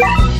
Bye.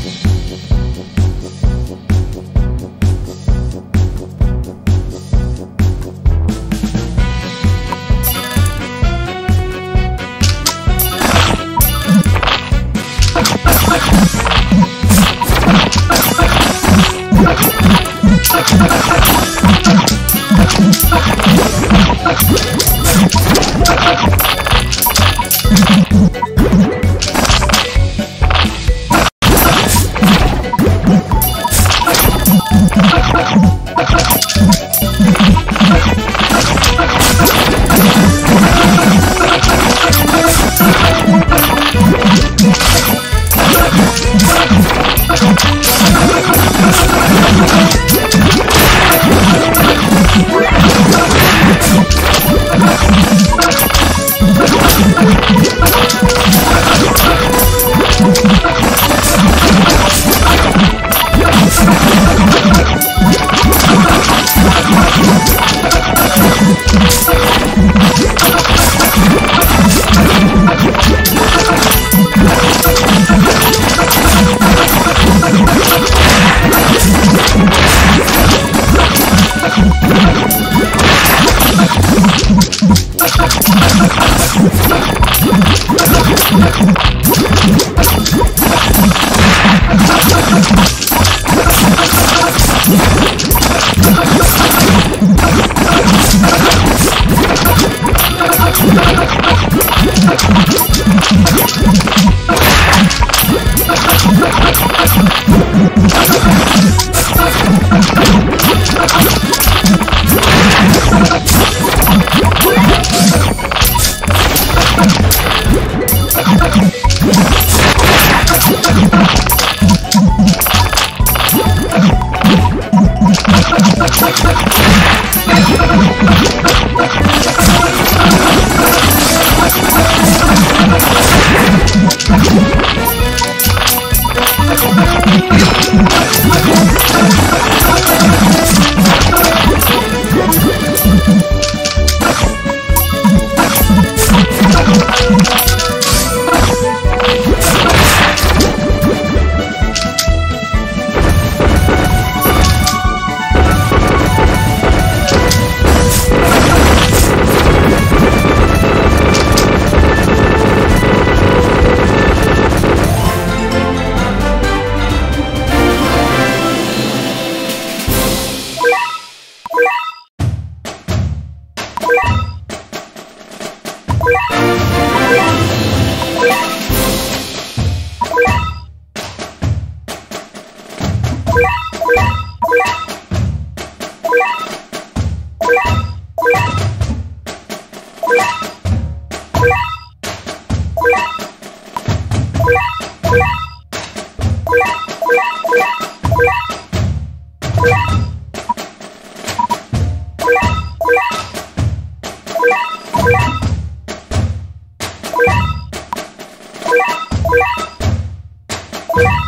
Let's go. Oh, Let's go. Yeah. you